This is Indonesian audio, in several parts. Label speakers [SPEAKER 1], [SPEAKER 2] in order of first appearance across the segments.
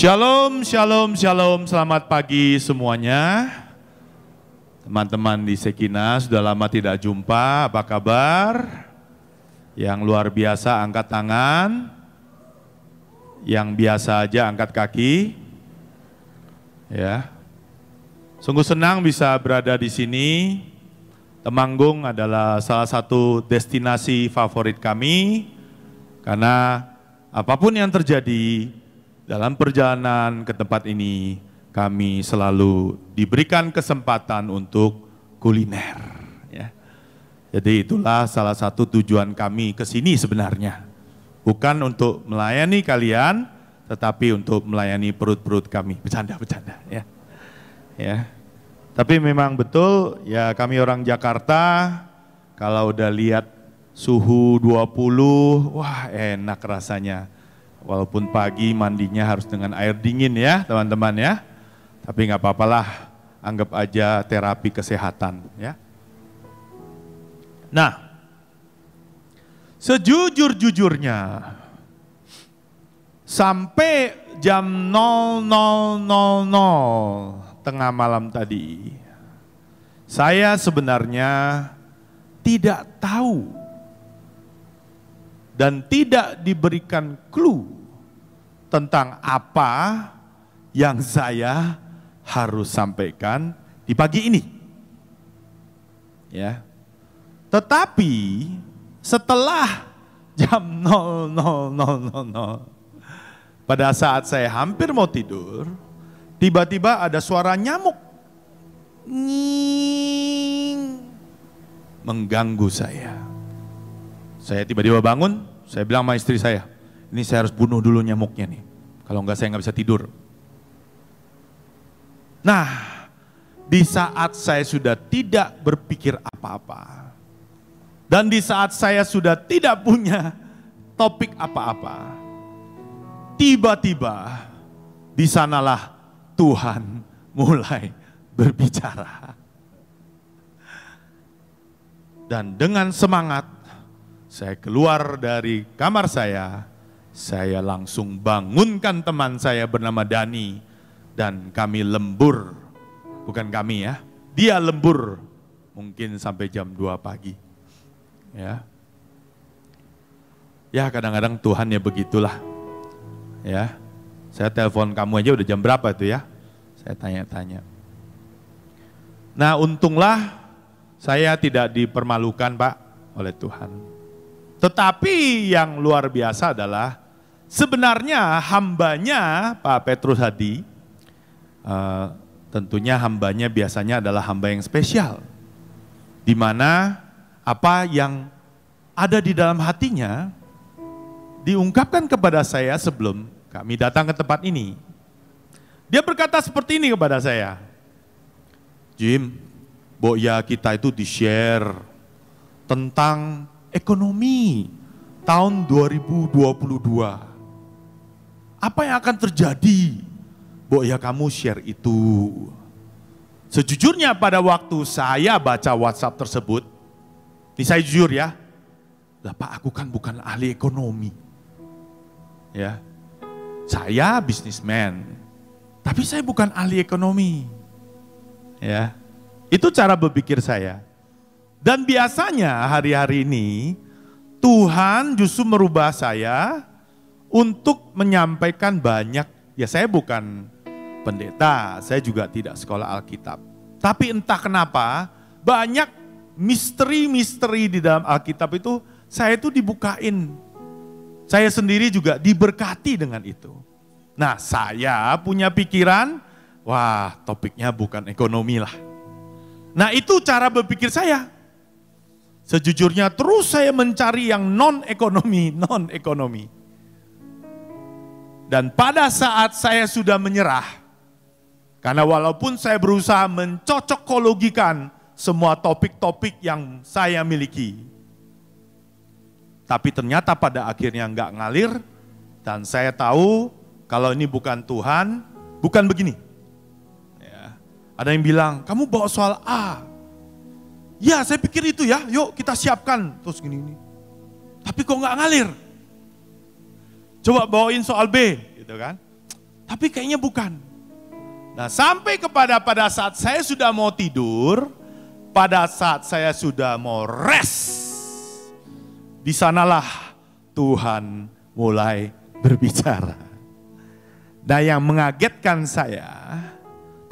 [SPEAKER 1] Shalom, shalom, shalom. Selamat pagi semuanya. Teman-teman di Sekina sudah lama tidak jumpa. Apa kabar? Yang luar biasa angkat tangan. Yang biasa aja angkat kaki. Ya. Sungguh senang bisa berada di sini. Temanggung adalah salah satu destinasi favorit kami karena apa pun yang terjadi dalam perjalanan ke tempat ini, kami selalu diberikan kesempatan untuk kuliner. Ya. Jadi itulah salah satu tujuan kami ke sini sebenarnya. Bukan untuk melayani kalian, tetapi untuk melayani perut-perut kami. Bercanda-bercanda ya. Ya. Tapi memang betul ya kami orang Jakarta kalau udah lihat suhu 20, wah enak rasanya. Walaupun pagi mandinya harus dengan air dingin ya teman-teman ya. Tapi nggak apa-apalah, anggap aja terapi kesehatan ya. Nah, sejujur-jujurnya sampai jam 0000 tengah malam tadi, saya sebenarnya tidak tahu dan tidak diberikan clue tentang apa yang saya harus sampaikan di pagi ini. Ya. Tetapi setelah jam 0000 pada saat saya hampir mau tidur, Tiba-tiba ada suara nyamuk. Nying. Mengganggu saya. Saya tiba-tiba bangun, saya bilang sama istri saya, ini saya harus bunuh dulu nyamuknya nih. Kalau enggak saya nggak bisa tidur. Nah, di saat saya sudah tidak berpikir apa-apa, dan di saat saya sudah tidak punya topik apa-apa, tiba-tiba di sanalah Tuhan mulai berbicara. Dan dengan semangat, saya keluar dari kamar saya, saya langsung bangunkan teman saya bernama Dani, dan kami lembur, bukan kami ya, dia lembur mungkin sampai jam 2 pagi. Ya, ya kadang-kadang Tuhan ya begitulah. Ya, saya telepon kamu aja udah jam berapa itu ya? Saya tanya-tanya. Nah untunglah saya tidak dipermalukan Pak oleh Tuhan. Tetapi yang luar biasa adalah sebenarnya hambanya Pak Petrus Hadi, uh, tentunya hambanya biasanya adalah hamba yang spesial. Di mana apa yang ada di dalam hatinya diungkapkan kepada saya sebelum kami datang ke tempat ini. Dia berkata seperti ini kepada saya. Jim, ya kita itu di-share tentang ekonomi tahun 2022. Apa yang akan terjadi? ya kamu share itu. Sejujurnya pada waktu saya baca WhatsApp tersebut, ini saya jujur ya, lah Pak aku kan bukan ahli ekonomi. Ya, saya bisnismen, tapi saya bukan ahli ekonomi. Ya. Itu cara berpikir saya. Dan biasanya hari-hari ini Tuhan justru merubah saya untuk menyampaikan banyak, ya saya bukan pendeta, saya juga tidak sekolah Alkitab. Tapi entah kenapa banyak misteri-misteri di dalam Alkitab itu saya itu dibukain saya sendiri juga diberkati dengan itu. Nah saya punya pikiran, wah topiknya bukan ekonomi lah. Nah itu cara berpikir saya. Sejujurnya terus saya mencari yang non-ekonomi, non-ekonomi. Dan pada saat saya sudah menyerah, karena walaupun saya berusaha mencocokologikan semua topik-topik yang saya miliki, tapi ternyata pada akhirnya nggak ngalir dan saya tahu kalau ini bukan Tuhan, bukan begini. Ya. Ada yang bilang, kamu bawa soal A. Ya saya pikir itu ya, yuk kita siapkan. Terus gini-gini. Tapi kok nggak ngalir? Coba bawain soal B, gitu kan. Tapi kayaknya bukan. Nah sampai kepada pada saat saya sudah mau tidur, pada saat saya sudah mau rest, di sanalah Tuhan mulai berbicara. Nah yang mengagetkan saya,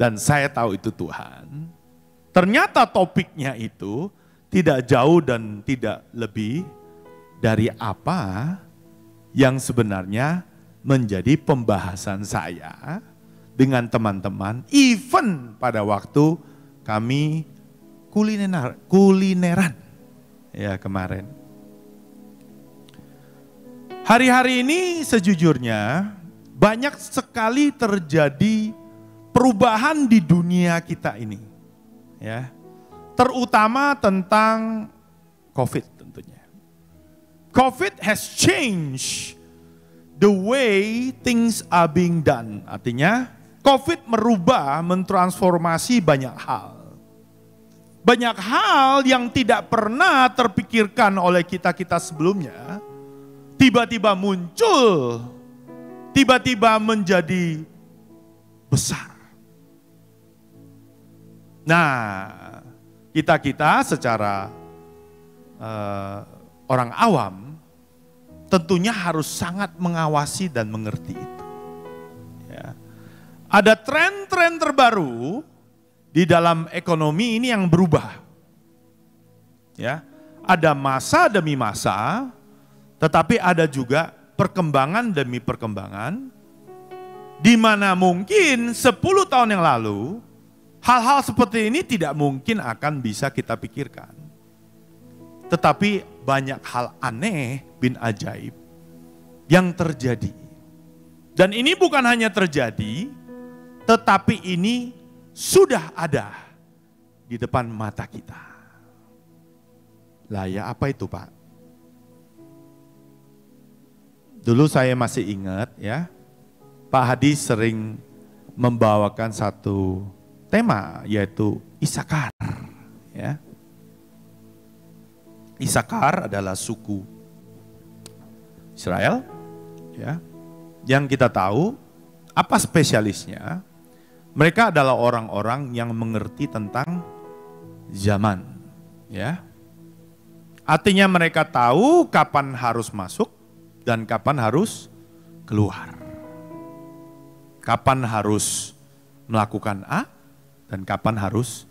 [SPEAKER 1] dan saya tahu itu Tuhan, ternyata topiknya itu tidak jauh dan tidak lebih dari apa yang sebenarnya menjadi pembahasan saya dengan teman-teman, even pada waktu kami kuliner, kulineran ya kemarin. Hari-hari ini sejujurnya banyak sekali terjadi perubahan di dunia kita ini. Ya. Terutama tentang Covid tentunya. Covid has changed the way things are being done. Artinya, COVID merubah, mentransformasi banyak hal. Banyak hal yang tidak pernah terpikirkan oleh kita-kita sebelumnya, tiba-tiba muncul, tiba-tiba menjadi besar. Nah, kita-kita secara uh, orang awam tentunya harus sangat mengawasi dan mengerti itu. Ya. Ada tren-tren terbaru di dalam ekonomi ini yang berubah. Ya, ada masa demi masa, tetapi ada juga perkembangan demi perkembangan, di mana mungkin 10 tahun yang lalu, hal-hal seperti ini tidak mungkin akan bisa kita pikirkan. Tetapi banyak hal aneh bin ajaib yang terjadi. Dan ini bukan hanya terjadi, tetapi ini sudah ada di depan mata kita. Lah ya apa itu Pak? Dulu saya masih ingat ya, Pak Hadi sering membawakan satu tema yaitu Isakar. Ya. Isakar adalah suku Israel, ya. Yang kita tahu apa spesialisnya? Mereka adalah orang-orang yang mengerti tentang zaman, ya. Artinya mereka tahu kapan harus masuk dan kapan harus keluar. Kapan harus melakukan A dan kapan harus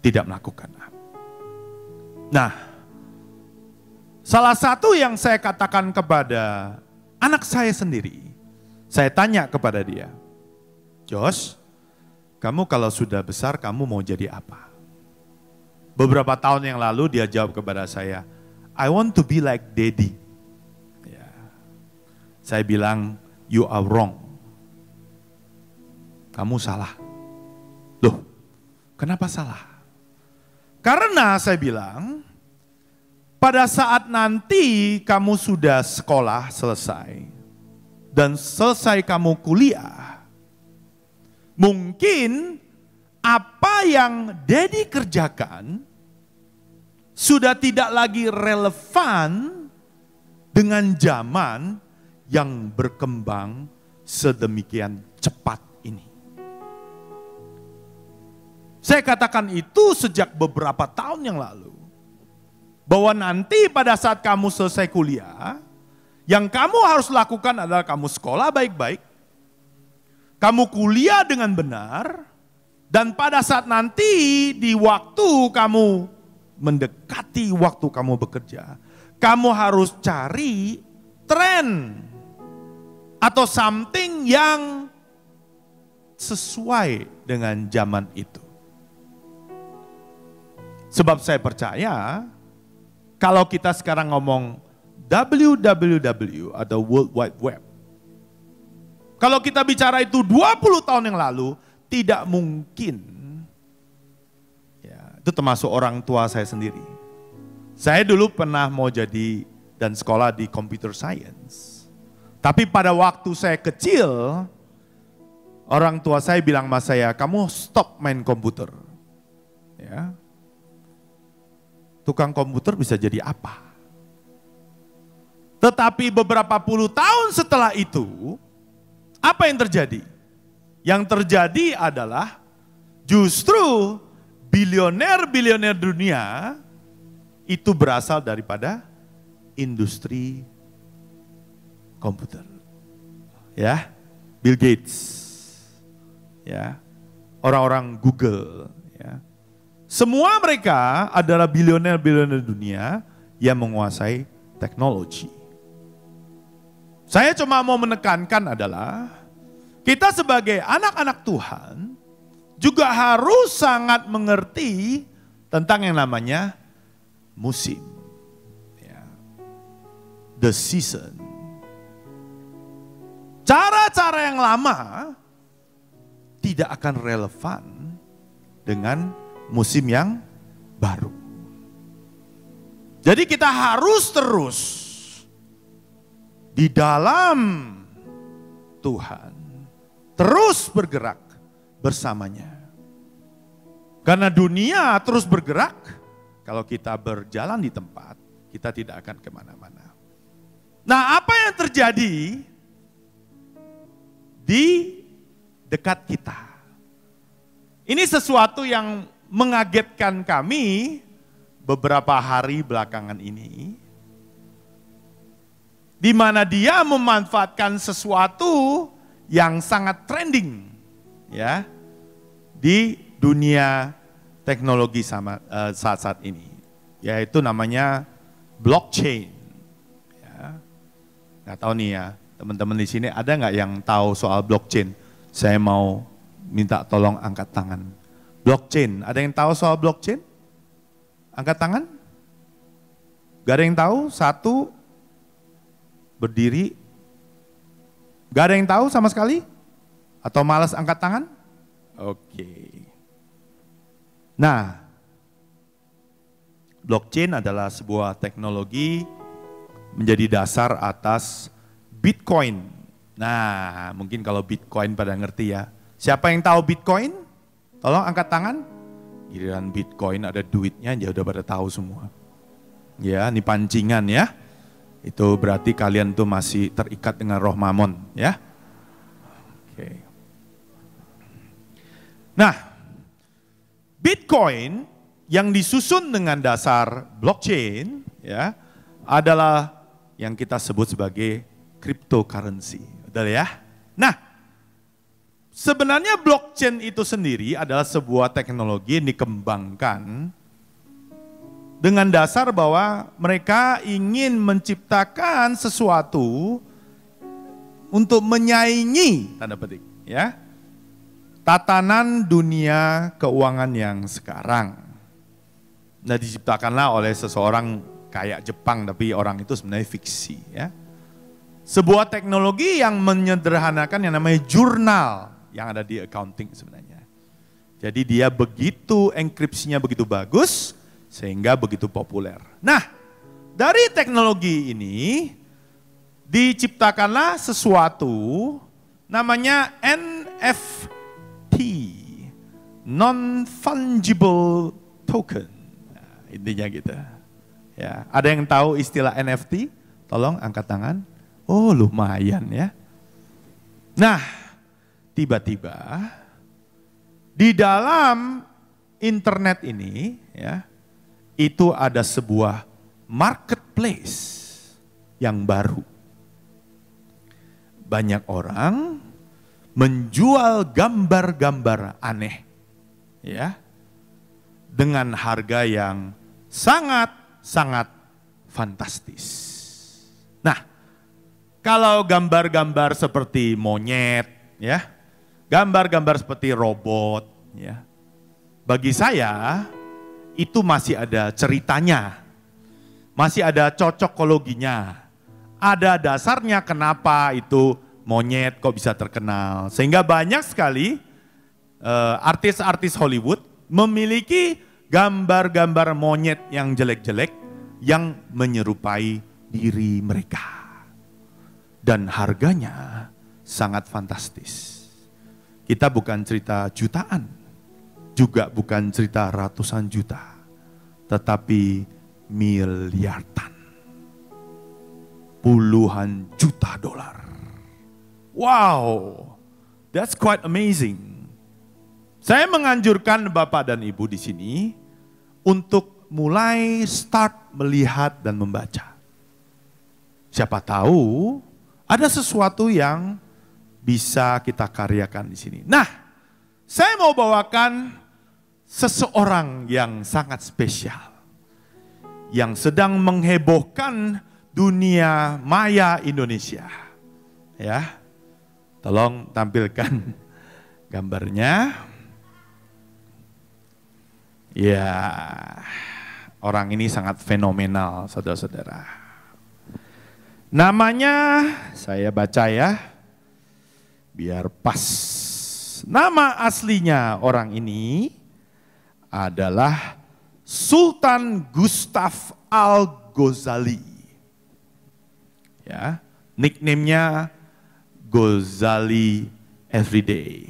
[SPEAKER 1] tidak melakukan. Nah, Salah satu yang saya katakan kepada anak saya sendiri, saya tanya kepada dia, Josh, kamu kalau sudah besar kamu mau jadi apa? Beberapa tahun yang lalu dia jawab kepada saya, I want to be like daddy. Ya. Saya bilang, you are wrong. Kamu salah. Loh, kenapa salah? Karena saya bilang, pada saat nanti kamu sudah sekolah selesai dan selesai kamu kuliah, mungkin apa yang Dedi kerjakan sudah tidak lagi relevan dengan zaman yang berkembang sedemikian cepat Saya katakan itu sejak beberapa tahun yang lalu bahwa nanti pada saat kamu selesai kuliah, yang kamu harus lakukan adalah kamu sekolah baik-baik, kamu kuliah dengan benar, dan pada saat nanti di waktu kamu mendekati waktu kamu bekerja, kamu harus cari tren atau something yang sesuai dengan zaman itu. Sebab saya percaya kalau kita sekarang ngomong www atau World Wide Web. Kalau kita bicara itu 20 tahun yang lalu, tidak mungkin. Ya, itu termasuk orang tua saya sendiri. Saya dulu pernah mau jadi dan sekolah di computer science. Tapi pada waktu saya kecil, orang tua saya bilang sama saya, kamu stop main komputer. Ya, tukang komputer bisa jadi apa? Tetapi beberapa puluh tahun setelah itu, Apa yang terjadi? Yang terjadi adalah justru bilioner-bilioner dunia itu berasal daripada industri komputer. Ya, Bill Gates. Ya. Orang-orang Google. Semua mereka adalah bilioner-bilioner dunia yang menguasai teknologi. Saya cuma mau menekankan adalah kita sebagai anak-anak Tuhan juga harus sangat mengerti tentang yang namanya musim. Ya. The season. Cara-cara yang lama tidak akan relevan dengan musim yang baru. Jadi kita harus terus di dalam Tuhan, terus bergerak bersamanya. Karena dunia terus bergerak, kalau kita berjalan di tempat, kita tidak akan ke mana-mana. Nah apa yang terjadi di dekat kita? Ini sesuatu yang mengagetkan kami beberapa hari belakangan ini. Di mana dia memanfaatkan sesuatu yang sangat trending ya di dunia teknologi sama uh, saat-saat ini yaitu namanya blockchain ya. nggak tahu nih ya teman-teman di sini ada nggak yang tahu soal blockchain saya mau minta tolong angkat tangan blockchain. Ada yang tahu soal blockchain? Angkat tangan. Gak ada yang tahu? Satu. Berdiri. Gak ada yang tahu sama sekali? Atau malas angkat tangan? Oke. Nah, blockchain adalah sebuah teknologi menjadi dasar atas Bitcoin. Nah, mungkin kalau Bitcoin pada ngerti ya. Siapa yang tahu Bitcoin? Tolong angkat tangan. Giliran Bitcoin ada duitnya, ya udah pada tahu semua. Ya, ini pancingan ya. Itu berarti kalian tuh masih terikat dengan roh mamon ya. Oke. Nah, Bitcoin yang disusun dengan dasar blockchain ya adalah yang kita sebut sebagai cryptocurrency. Betul ya? Nah, sebenarnya blockchain itu sendiri adalah sebuah teknologi yang dikembangkan dengan dasar bahwa mereka ingin menciptakan sesuatu untuk menyaingi tanda petik ya tatanan dunia keuangan yang sekarang. Nah diciptakanlah oleh seseorang kayak Jepang tapi orang itu sebenarnya fiksi ya. Sebuah teknologi yang menyederhanakan yang namanya jurnal yang ada di accounting sebenarnya. Jadi dia begitu enkripsinya begitu bagus sehingga begitu populer. Nah, dari teknologi ini diciptakanlah sesuatu namanya NFT non-fungible token. Nah, intinya gitu. Ya, ada yang tahu istilah NFT? Tolong angkat tangan. Oh, lumayan ya. Nah, tiba-tiba di dalam internet ini ya, itu ada sebuah marketplace yang baru. Banyak orang menjual gambar-gambar aneh ya dengan harga yang sangat-sangat fantastis. Nah, kalau gambar-gambar seperti monyet ya, gambar-gambar seperti robot ya. Bagi saya itu masih ada ceritanya. Masih ada cocokologinya. Ada dasarnya kenapa itu monyet kok bisa terkenal. Sehingga banyak sekali uh, artis-artis Hollywood memiliki gambar-gambar monyet yang jelek-jelek yang menyerupai diri mereka. Dan harganya sangat fantastis. Kita bukan cerita jutaan, juga bukan cerita ratusan juta, tetapi miliaran. Puluhan juta dolar Wow, that's quite amazing. Saya menganjurkan Bapak dan Ibu di sini untuk mulai start melihat dan membaca. Siapa tahu ada sesuatu yang bisa kita karyakan di sini. Nah, saya mau bawakan seseorang yang sangat spesial. Yang sedang menghebohkan dunia maya Indonesia. Ya. Tolong tampilkan gambarnya. Ya, orang ini sangat fenomenal, saudara-saudara. Namanya saya baca ya, biar pas. Nama aslinya orang ini adalah Sultan Gustav Al-Ghazali. Ya, nickname-nya Ghazali Everyday.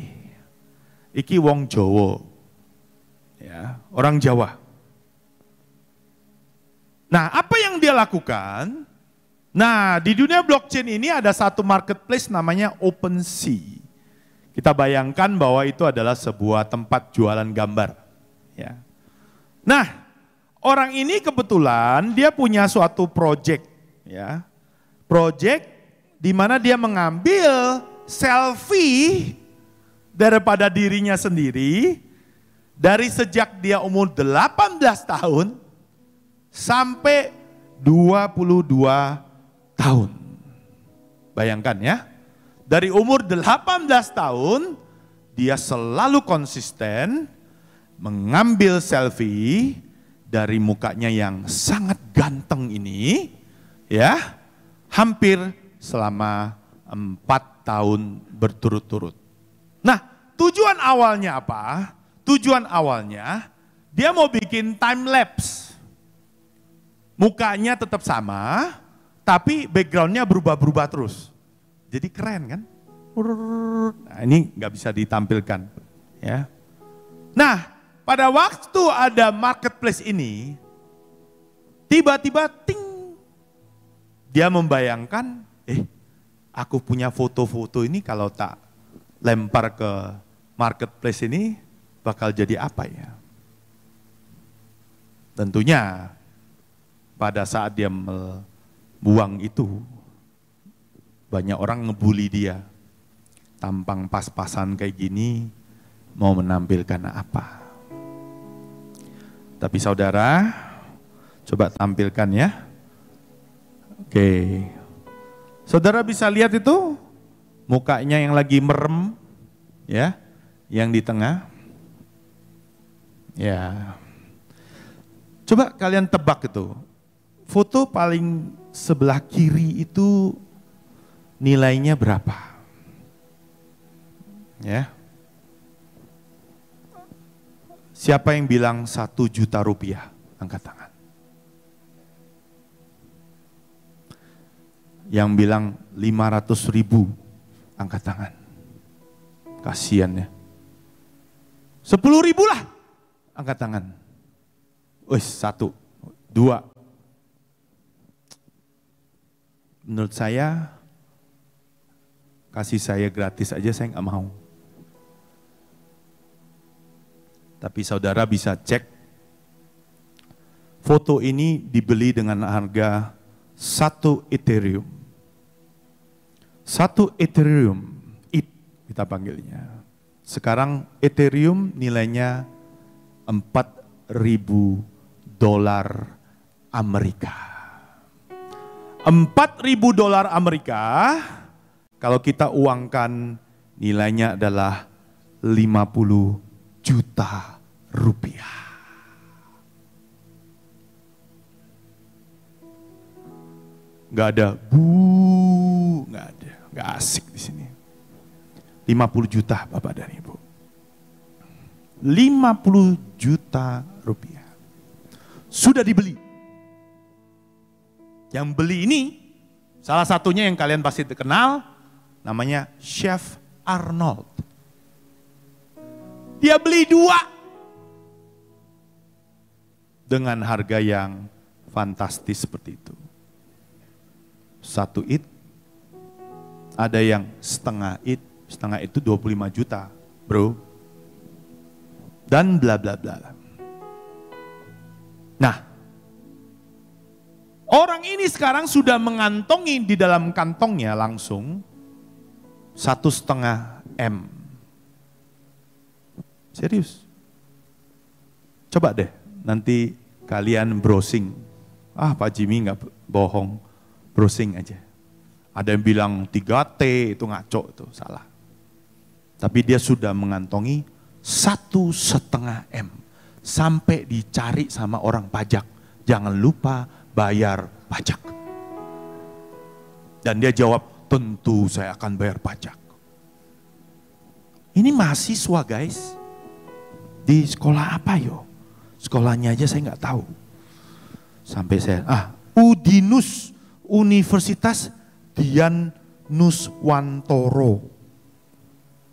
[SPEAKER 1] Iki wong Jawa. Ya, orang Jawa. Nah, apa yang dia lakukan? Nah, di dunia blockchain ini ada satu marketplace namanya OpenSea. Kita bayangkan bahwa itu adalah sebuah tempat jualan gambar. Ya. Nah, orang ini kebetulan dia punya suatu project, ya, project di mana dia mengambil selfie daripada dirinya sendiri dari sejak dia umur 18 tahun sampai 22 tahun. Bayangkan ya, dari umur 18 tahun dia selalu konsisten mengambil selfie dari mukanya yang sangat ganteng ini ya hampir selama empat tahun berturut-turut. Nah tujuan awalnya apa? Tujuan awalnya dia mau bikin time lapse. Mukanya tetap sama, tapi backgroundnya berubah-berubah terus. Jadi keren kan? Nah, ini nggak bisa ditampilkan, ya. Nah, pada waktu ada marketplace ini, tiba-tiba ting, dia membayangkan, eh, aku punya foto-foto ini kalau tak lempar ke marketplace ini bakal jadi apa ya? Tentunya pada saat dia buang itu banyak orang ngebully dia. Tampang pas-pasan kayak gini mau menampilkan apa. Tapi saudara, coba tampilkan ya. Oke. Saudara bisa lihat itu mukanya yang lagi merem ya, yang di tengah. Ya. Coba kalian tebak itu. Foto paling sebelah kiri itu nilainya berapa? Ya. Siapa yang bilang satu juta rupiah? Angkat tangan. Yang bilang 500 ribu? Angkat tangan. Kasian ya. 10 ribu lah. Angkat tangan. Wih, satu, dua, menurut saya kasih saya gratis aja saya nggak mau. Tapi saudara bisa cek foto ini dibeli dengan harga satu Ethereum. Satu Ethereum, it kita panggilnya. Sekarang Ethereum nilainya 4000 dolar Amerika. 4000 dolar Amerika kalau kita uangkan nilainya adalah 50 juta rupiah. Gak ada bu, gak ada, gak asik di sini. 50 juta Bapak dan Ibu. 50 juta rupiah. Sudah dibeli yang beli ini, salah satunya yang kalian pasti kenal, namanya Chef Arnold. Dia beli dua dengan harga yang fantastis seperti itu. Satu it, Ada yang setengah it, setengah itu 25 juta, bro. Dan bla bla bla. Nah, orang ini sekarang sudah mengantongi di dalam kantongnya langsung satu setengah M. Serius. Coba deh, nanti kalian browsing. Ah Pak Jimmy nggak bohong, browsing aja. Ada yang bilang 3T itu ngaco itu salah. Tapi dia sudah mengantongi satu setengah M sampai dicari sama orang pajak. Jangan lupa bayar pajak. Dan dia jawab, tentu saya akan bayar pajak. Ini mahasiswa guys. Di sekolah apa yo? Sekolahnya aja saya nggak tahu. Sampai saya, ah Udinus Universitas Dian Nuswantoro.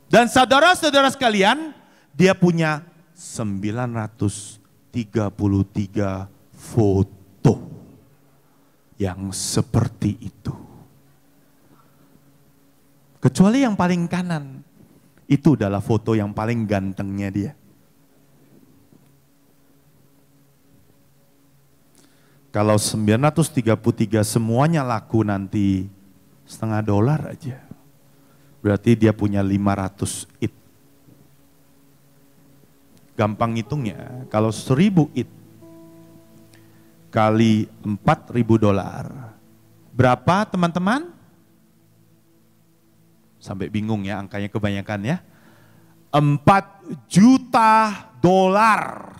[SPEAKER 1] Dan saudara-saudara sekalian, dia punya 933 foto yang seperti itu. Kecuali yang paling kanan, itu adalah foto yang paling gantengnya dia. Kalau 933 semuanya laku nanti setengah dolar aja. Berarti dia punya 500 it. Gampang hitungnya, kalau 1000 it kali 4000 dolar. Berapa teman-teman? Sampai bingung ya angkanya kebanyakan ya. 4 juta dolar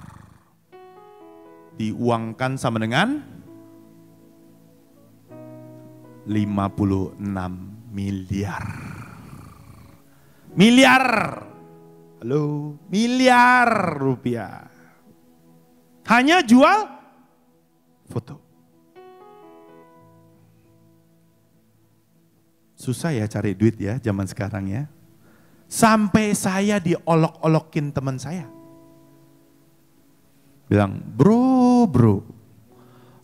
[SPEAKER 1] diuangkan sama dengan 56 miliar. Miliar. Halo, miliar rupiah. Hanya jual foto. Susah ya cari duit ya zaman sekarang ya. Sampai saya diolok-olokin teman saya. Bilang, bro, bro,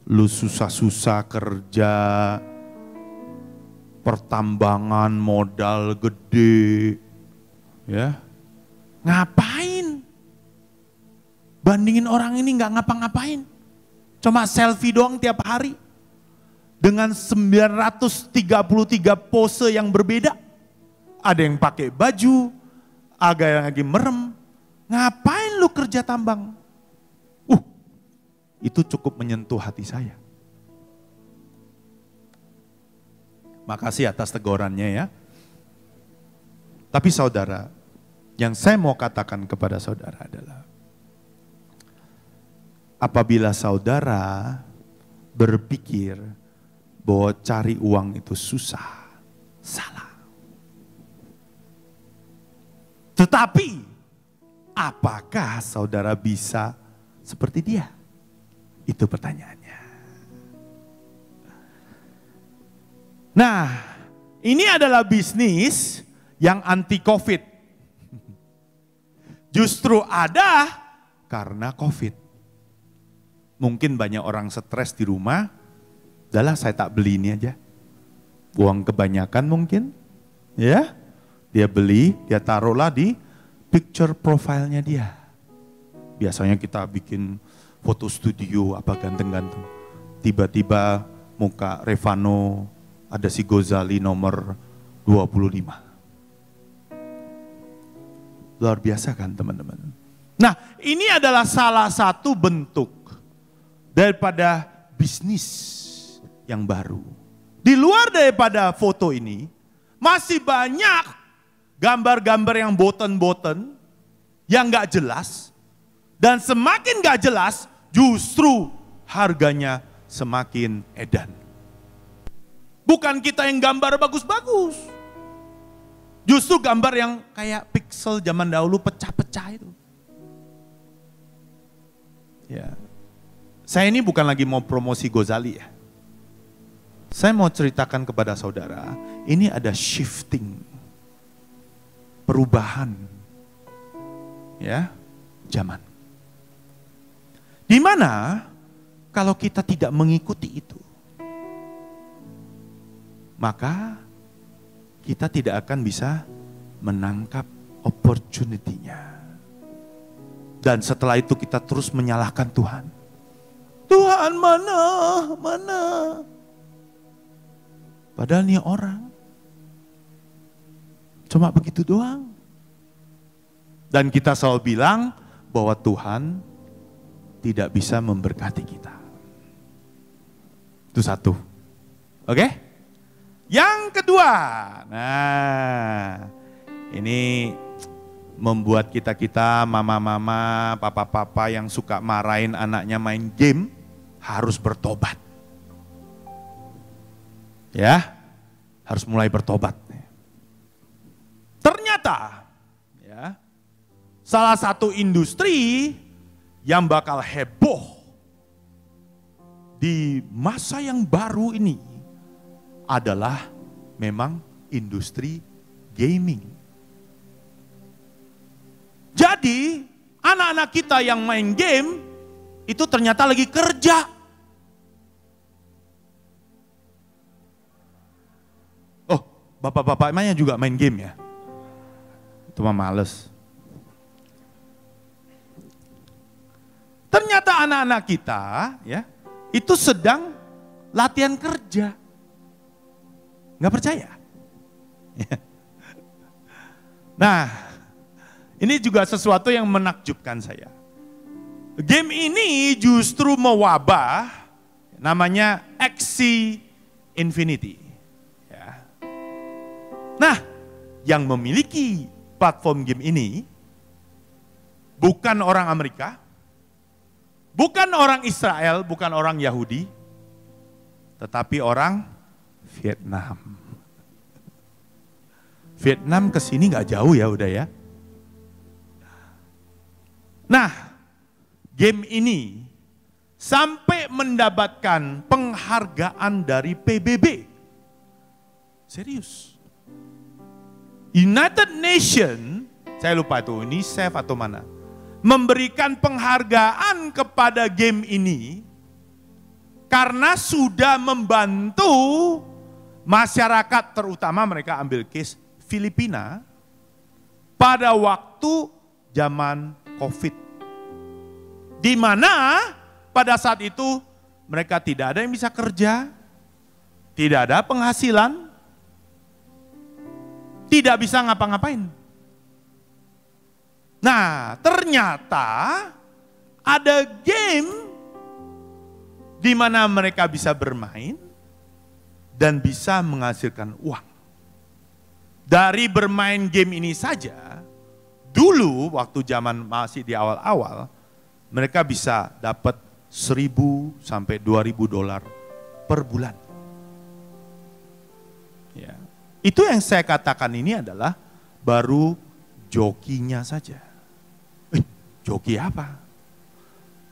[SPEAKER 1] lu susah-susah kerja, pertambangan modal gede, ya ngapain? Bandingin orang ini nggak ngapa-ngapain, cuma selfie doang tiap hari dengan 933 pose yang berbeda. Ada yang pakai baju, ada yang lagi merem. Ngapain lu kerja tambang? itu cukup menyentuh hati saya. Makasih atas tegurannya ya. Tapi saudara, yang saya mau katakan kepada saudara adalah, apabila saudara berpikir bahwa cari uang itu susah, salah. Tetapi, apakah saudara bisa seperti dia? Itu pertanyaannya. Nah, ini adalah bisnis yang anti COVID. Justru ada karena COVID. Mungkin banyak orang stres di rumah, adalah saya tak beli ini aja. Uang kebanyakan mungkin, ya. Dia beli, dia taruhlah di picture profilnya dia. Biasanya kita bikin foto studio apa ganteng-ganteng. Tiba-tiba muka Revano ada si Gozali nomor 25. Luar biasa kan teman-teman. Nah ini adalah salah satu bentuk daripada bisnis yang baru. Di luar daripada foto ini, masih banyak gambar-gambar yang boten-boten, yang gak jelas. Dan semakin gak jelas, justru harganya semakin edan. Bukan kita yang gambar bagus-bagus. Justru gambar yang kayak pixel zaman dahulu pecah-pecah itu. Ya. Saya ini bukan lagi mau promosi Gozali ya. Saya mau ceritakan kepada saudara, ini ada shifting. Perubahan. Ya, zaman. Di mana kalau kita tidak mengikuti itu, maka kita tidak akan bisa menangkap opportunity-nya. Dan setelah itu kita terus menyalahkan Tuhan. Tuhan mana, mana. Padahal nih orang cuma begitu doang. Dan kita selalu bilang bahwa Tuhan tidak bisa memberkati kita. Itu satu. Oke? Yang kedua. Nah, ini membuat kita-kita mama-mama, papa-papa yang suka marahin anaknya main game harus bertobat. Ya, harus mulai bertobat. Ternyata ya, salah satu industri yang bakal heboh di masa yang baru ini adalah memang industri gaming. Jadi anak-anak kita yang main game itu ternyata lagi kerja. Oh, bapak-bapak emangnya juga main game ya? Itu mah males. Ternyata anak-anak kita ya itu sedang latihan kerja. Nggak percaya? Nah, ini juga sesuatu yang menakjubkan saya. Game ini justru mewabah, namanya XC Infinity. Ya. Nah, yang memiliki platform game ini bukan orang Amerika, bukan orang Israel, bukan orang Yahudi, tetapi orang Vietnam. Vietnam ke sini nggak jauh ya udah ya. Nah, game ini sampai mendapatkan penghargaan dari PBB. Serius. United Nation, saya lupa itu UNICEF atau mana, memberikan penghargaan kepada game ini karena sudah membantu masyarakat terutama mereka ambil case Filipina pada waktu zaman COVID. Di mana pada saat itu mereka tidak ada yang bisa kerja, tidak ada penghasilan, tidak bisa ngapa-ngapain. Nah, ternyata ada game di mana mereka bisa bermain dan bisa menghasilkan uang. Dari bermain game ini saja, Dulu waktu zaman masih di awal-awal, mereka bisa dapat 1000 sampai 2000 dolar per bulan. Ya. Itu yang saya katakan ini adalah baru jokinya saja. Eh, joki apa?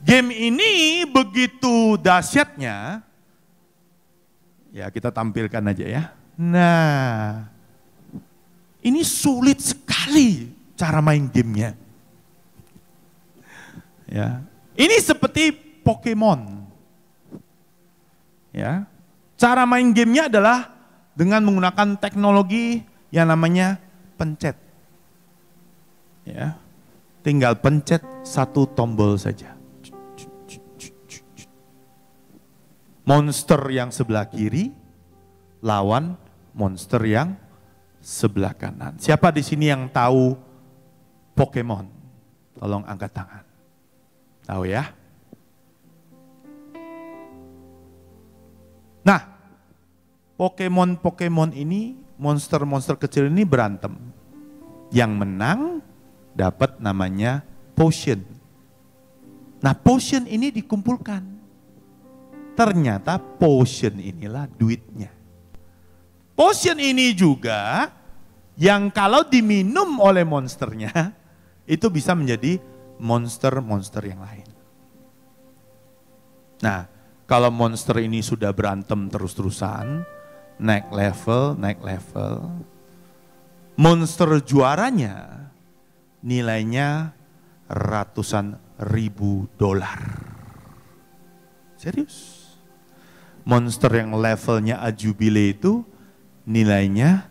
[SPEAKER 1] Game ini begitu dahsyatnya, ya kita tampilkan aja ya. Nah, ini sulit sekali cara main gamenya. Ya, ini seperti Pokemon. Ya, cara main gamenya adalah dengan menggunakan teknologi yang namanya pencet. Ya, tinggal pencet satu tombol saja. Monster yang sebelah kiri lawan monster yang sebelah kanan. Siapa di sini yang tahu Pokemon? Tolong angkat tangan. Tahu ya? Nah, Pokemon-Pokemon ini, monster-monster kecil ini berantem. Yang menang dapat namanya potion. Nah, potion ini dikumpulkan. Ternyata potion inilah duitnya. Potion ini juga yang kalau diminum oleh monsternya itu bisa menjadi monster-monster yang lain. Nah, kalau monster ini sudah berantem terus-terusan, naik level, naik level, monster juaranya nilainya ratusan ribu dolar. Serius. Monster yang levelnya ajubile itu nilainya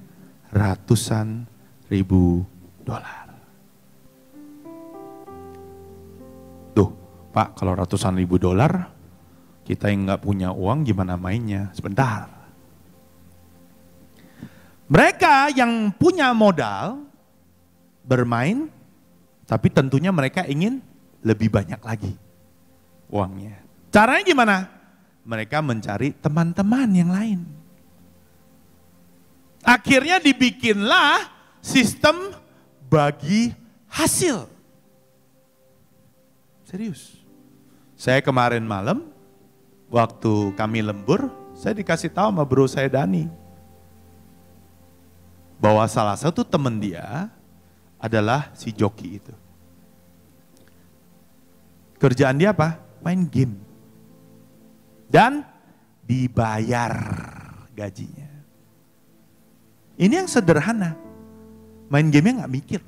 [SPEAKER 1] ratusan ribu dolar. Pak, kalau ratusan ribu dolar, kita yang nggak punya uang gimana mainnya? Sebentar. Mereka yang punya modal bermain, tapi tentunya mereka ingin lebih banyak lagi uangnya. Caranya gimana? Mereka mencari teman-teman yang lain. Akhirnya dibikinlah sistem bagi hasil. Serius. Saya kemarin malam, waktu kami lembur, saya dikasih tahu sama bro saya Dani. Bahwa salah satu teman dia adalah si joki itu. Kerjaan dia apa? Main game. Dan dibayar gajinya. Ini yang sederhana. Main gamenya nggak mikir.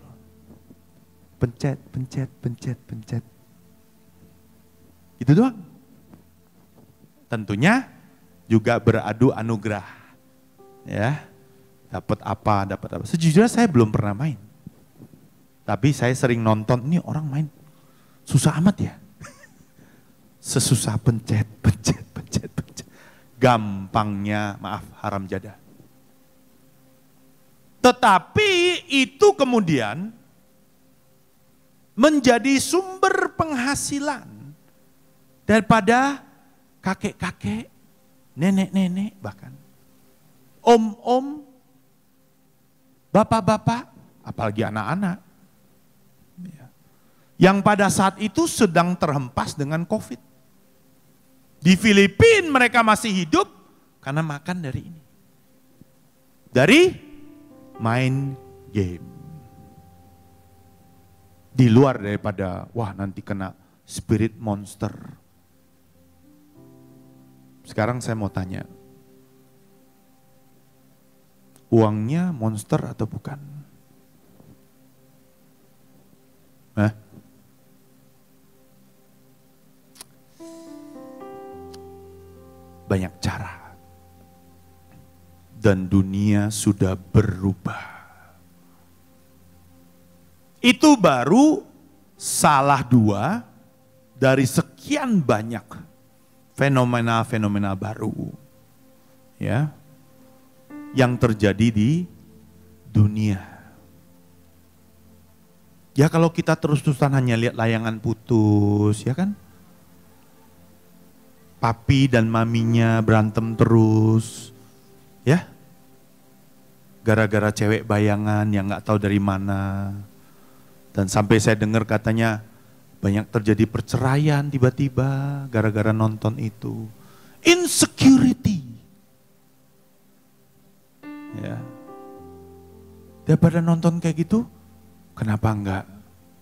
[SPEAKER 1] Pencet, pencet, pencet, pencet. Itu doang. Tentunya juga beradu anugerah. Ya, dapat apa, dapat apa. Sejujurnya saya belum pernah main. Tapi saya sering nonton, ini orang main susah amat ya. Sesusah pencet, pencet, pencet, pencet. Gampangnya, maaf, haram jadah. Tetapi itu kemudian menjadi sumber penghasilan daripada kakek-kakek, nenek-nenek bahkan. Om-om, bapak-bapak, apalagi anak-anak. Yang pada saat itu sedang terhempas dengan COVID. Di Filipina mereka masih hidup karena makan dari ini. Dari main game. Di luar daripada, wah nanti kena spirit monster. Sekarang saya mau tanya, uangnya monster atau bukan? Banyak cara. Dan dunia sudah berubah. Itu baru salah dua dari sekian banyak fenomena-fenomena baru. Ya. Yang terjadi di dunia. Ya kalau kita terus-terusan hanya lihat layangan putus, ya kan? papi dan maminya berantem terus, ya. Gara-gara cewek bayangan yang nggak tahu dari mana. Dan sampai saya dengar katanya banyak terjadi perceraian tiba-tiba gara-gara nonton itu. Insecurity. Ya. Daripada nonton kayak gitu, kenapa enggak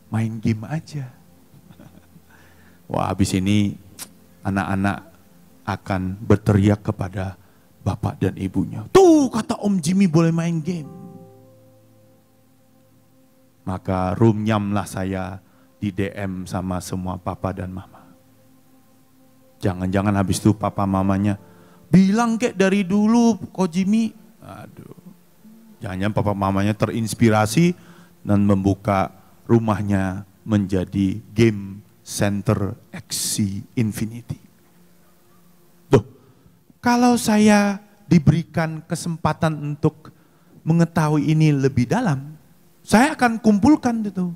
[SPEAKER 1] main game aja? Wah habis ini anak-anak akan berteriak kepada bapak dan ibunya. Tuh kata Om Jimmy boleh main game. Maka rumnyamlah saya di DM sama semua papa dan mama. Jangan-jangan habis itu papa mamanya bilang kek dari dulu kok Jimmy. Aduh. Jangan-jangan papa mamanya terinspirasi dan membuka rumahnya menjadi game center XC Infinity. Kalau saya diberikan kesempatan untuk mengetahui ini lebih dalam, saya akan kumpulkan itu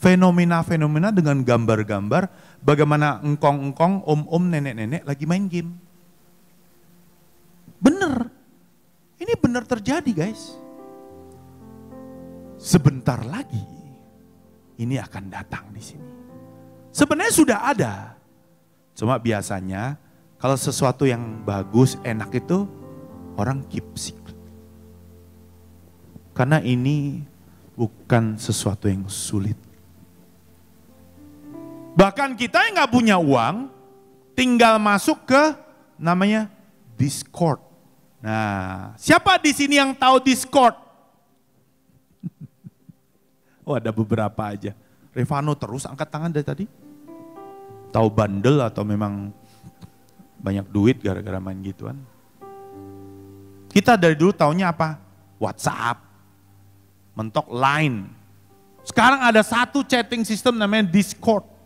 [SPEAKER 1] fenomena-fenomena dengan gambar-gambar bagaimana engkong-engkong, om-om, nenek-nenek lagi main game. Bener, ini benar terjadi guys. Sebentar lagi ini akan datang di sini. Sebenarnya sudah ada, cuma biasanya kalau sesuatu yang bagus, enak itu orang keep secret. Karena ini bukan sesuatu yang sulit. Bahkan kita yang nggak punya uang, tinggal masuk ke namanya Discord. Nah, siapa di sini yang tahu Discord? oh, ada beberapa aja. Revano terus angkat tangan dari tadi. Tahu bandel atau memang banyak duit gara-gara main gituan. Kita dari dulu taunya apa? WhatsApp. mentok Line. Sekarang ada satu chatting system namanya Discord.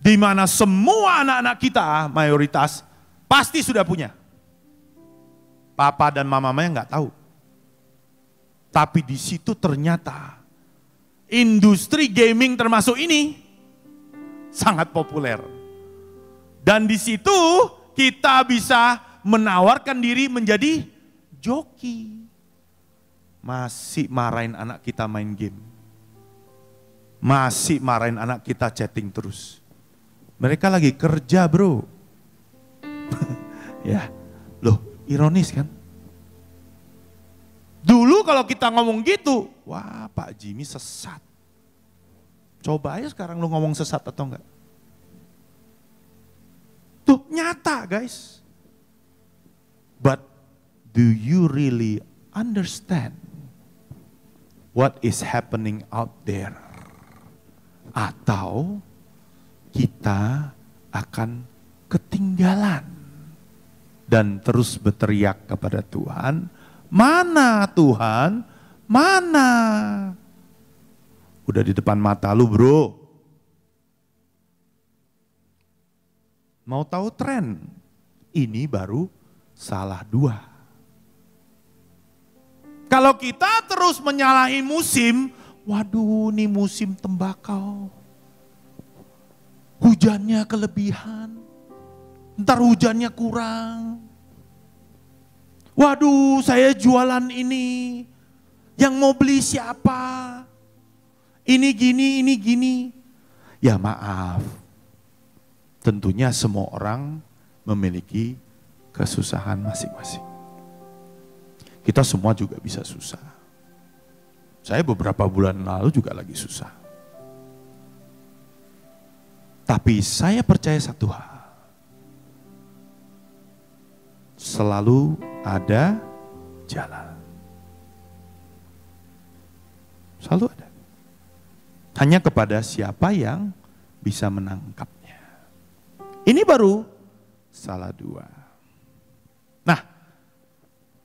[SPEAKER 1] Di mana semua anak-anak kita mayoritas pasti sudah punya. Papa dan mamanya nggak tahu. Tapi di situ ternyata industri gaming termasuk ini sangat populer. Dan di situ kita bisa menawarkan diri menjadi joki. Masih marahin anak kita main game. Masih marahin anak kita chatting terus. Mereka lagi kerja bro. ya, loh ironis kan? Dulu kalau kita ngomong gitu, wah Pak Jimmy sesat. Coba aja sekarang lu ngomong sesat atau enggak. Tuh nyata guys. But do you really understand what is happening out there? Atau kita akan ketinggalan dan terus berteriak kepada Tuhan, mana Tuhan, mana? Udah di depan mata lu bro. Mau tahu tren? Ini baru salah dua. Kalau kita terus menyalahi musim, waduh ini musim tembakau. Hujannya kelebihan, ntar hujannya kurang. Waduh saya jualan ini, yang mau beli siapa? Ini gini, ini gini. Ya maaf, tentunya semua orang memiliki kesusahan masing-masing. Kita semua juga bisa susah. Saya beberapa bulan lalu juga lagi susah. Tapi saya percaya satu hal. Selalu ada jalan. Selalu ada. Hanya kepada siapa yang bisa menangkapnya. Ini baru salah dua. Nah,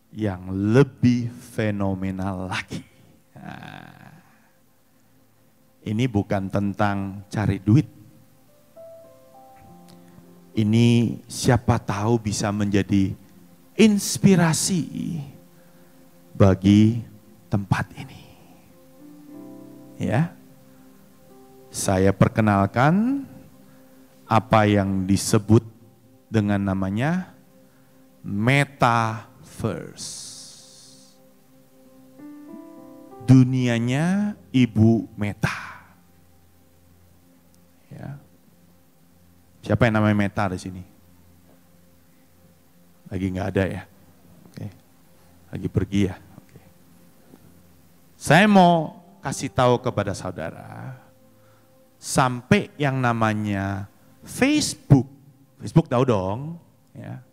[SPEAKER 1] yang lebih fenomenal lagi. Nah, ini bukan tentang cari duit. Ini siapa tahu bisa menjadi inspirasi bagi tempat ini. Ya. Saya perkenalkan apa yang disebut dengan namanya metaverse. Dunianya Ibu Meta. Ya. Siapa yang namanya Meta di sini? Lagi nggak ada ya? Oke. Lagi pergi ya? Oke. Saya mau kasih tahu kepada saudara, sampai yang namanya Facebook, Facebook tahu dong, ya,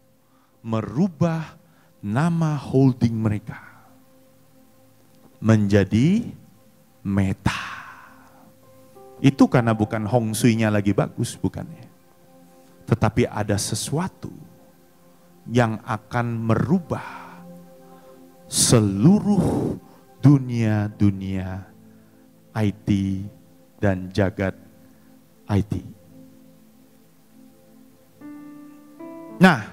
[SPEAKER 1] merubah nama holding mereka menjadi Meta. Itu karena bukan Hong Sui-nya lagi bagus, bukannya. Tetapi ada sesuatu yang akan merubah seluruh dunia-dunia IT dan jagat IT. Nah,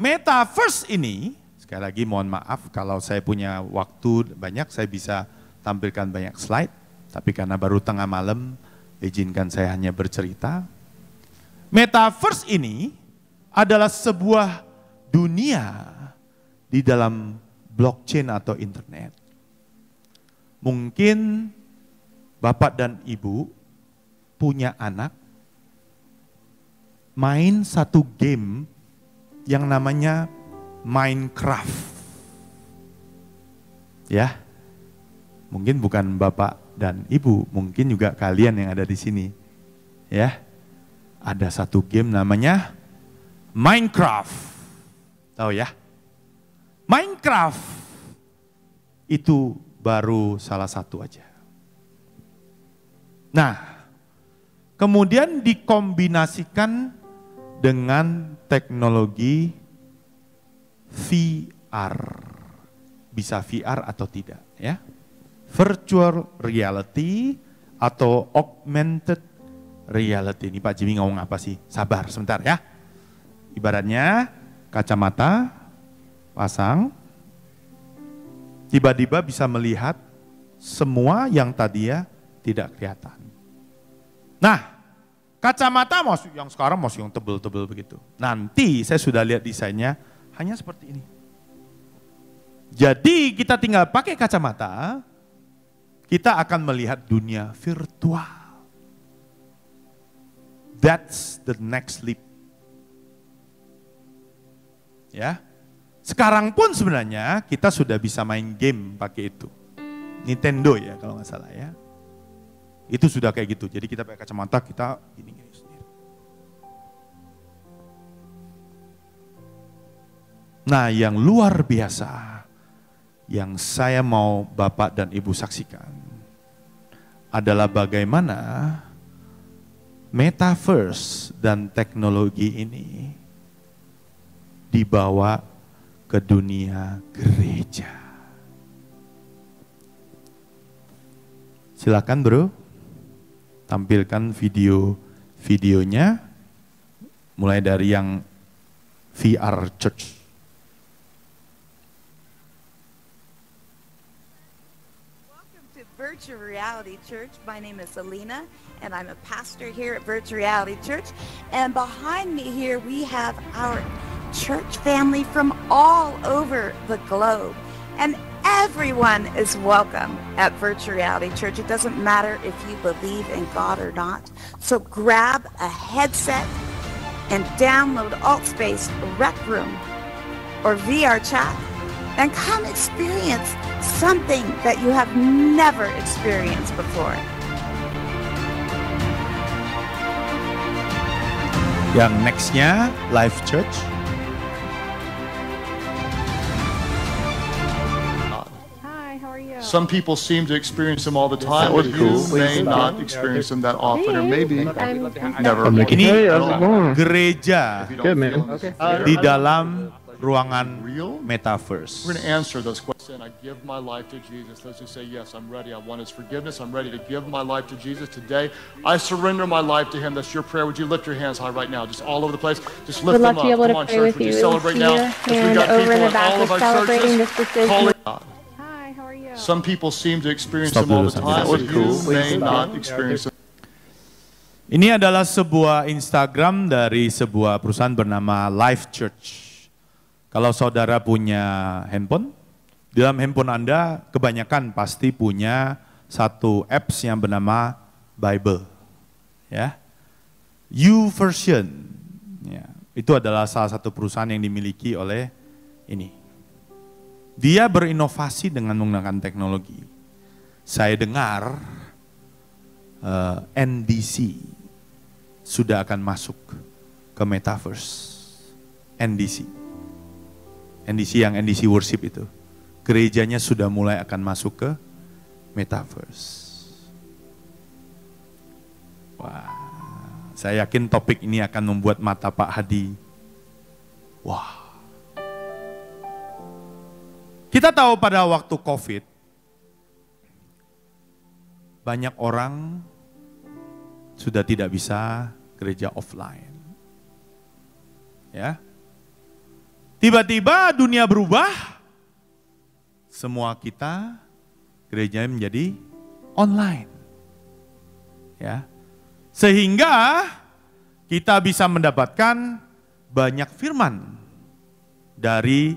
[SPEAKER 1] metaverse ini, sekali lagi mohon maaf kalau saya punya waktu banyak, saya bisa tampilkan banyak slide, tapi karena baru tengah malam, izinkan saya hanya bercerita. Metaverse ini adalah sebuah dunia di dalam blockchain atau internet. Mungkin bapak dan ibu punya anak main satu game yang namanya Minecraft. Ya. Mungkin bukan bapak dan ibu, mungkin juga kalian yang ada di sini. Ya. Ada satu game namanya Minecraft. Tahu ya? Minecraft itu baru salah satu aja. Nah, kemudian dikombinasikan dengan teknologi VR. bisa VR atau tidak ya. Virtual reality atau augmented reality. Ini Pak Jimmy ngomong apa sih? Sabar sebentar ya. Ibaratnya kacamata pasang, tiba-tiba bisa melihat semua yang tadi ya tidak kelihatan. Nah, kacamata masih yang sekarang masih yang tebel-tebel begitu. Nanti saya sudah lihat desainnya hanya seperti ini. Jadi kita tinggal pakai kacamata, kita akan melihat dunia virtual. That's the next leap. Ya. Sekarang pun sebenarnya kita sudah bisa main game pakai itu. Nintendo ya kalau nggak salah ya. Itu sudah kayak gitu. Jadi kita pakai kacamata kita gini gini sendiri. Nah yang luar biasa yang saya mau Bapak dan Ibu saksikan adalah bagaimana metaverse dan teknologi ini dibawa ke dunia gereja. Silakan bro, tampilkan video-videonya mulai dari yang VR Church.
[SPEAKER 2] Virtual Reality Church. My name is Alina, and I'm a pastor here at Virtual Reality Church. And behind me here, we have our church family from all over the globe. And everyone is welcome at Virtual Reality Church. It doesn't matter if you believe in God or not. So grab a headset and download AltSpace Rec Room or VR Chat and come experience something that you have never experienced before.
[SPEAKER 1] Yang nextnya Life Church.
[SPEAKER 3] Hi, how are you?
[SPEAKER 4] Some people seem to experience them all the time, but you may not experience them that often, or maybe
[SPEAKER 3] I'm,
[SPEAKER 4] never.
[SPEAKER 1] Ini
[SPEAKER 4] Hey, how's it
[SPEAKER 1] gereja
[SPEAKER 4] If you don't feel this
[SPEAKER 1] di dalam ruangan
[SPEAKER 4] real,
[SPEAKER 1] metaverse.
[SPEAKER 4] we're going to answer those questions. I give my life to Jesus. Those who say, Yes, I'm ready. I want His forgiveness. I'm ready to give my life to Jesus today. I surrender my life to Him. That's your prayer. Would you lift your hands high right now? Just all over the place. Just lift
[SPEAKER 3] would love
[SPEAKER 4] them
[SPEAKER 3] to be
[SPEAKER 4] up.
[SPEAKER 3] able
[SPEAKER 4] Come
[SPEAKER 3] to
[SPEAKER 4] on,
[SPEAKER 3] pray
[SPEAKER 4] church.
[SPEAKER 3] with
[SPEAKER 4] Would you
[SPEAKER 3] you.
[SPEAKER 4] celebrate
[SPEAKER 3] See
[SPEAKER 4] now?
[SPEAKER 3] your
[SPEAKER 4] As we
[SPEAKER 3] hand
[SPEAKER 4] got
[SPEAKER 3] over
[SPEAKER 4] people
[SPEAKER 3] in the
[SPEAKER 4] in
[SPEAKER 3] back
[SPEAKER 4] all
[SPEAKER 3] is
[SPEAKER 4] of our
[SPEAKER 3] celebrating
[SPEAKER 4] churches.
[SPEAKER 3] this decision.
[SPEAKER 4] calling God.
[SPEAKER 3] Hi, how are you?
[SPEAKER 4] Some people seem to experience
[SPEAKER 1] Stop
[SPEAKER 4] them all
[SPEAKER 1] dulu
[SPEAKER 4] the
[SPEAKER 1] sampai
[SPEAKER 4] time, but
[SPEAKER 1] situ.
[SPEAKER 4] you may not experience them.
[SPEAKER 1] Ini adalah sebuah Instagram dari sebuah perusahaan bernama Life Church. Kalau saudara punya handphone, dalam handphone Anda kebanyakan pasti punya satu apps yang bernama Bible. Ya. U version. Ya, itu adalah salah satu perusahaan yang dimiliki oleh ini. Dia berinovasi dengan menggunakan teknologi. Saya dengar eh, NDC sudah akan masuk ke metaverse. NDC. NDC yang NDC worship itu. Gerejanya sudah mulai akan masuk ke metaverse. Wah, saya yakin topik ini akan membuat mata Pak Hadi. Wah. Kita tahu pada waktu COVID, banyak orang sudah tidak bisa gereja offline. Ya. Tiba-tiba dunia berubah. Semua kita gerejanya menjadi online. Ya. Sehingga kita bisa mendapatkan banyak firman dari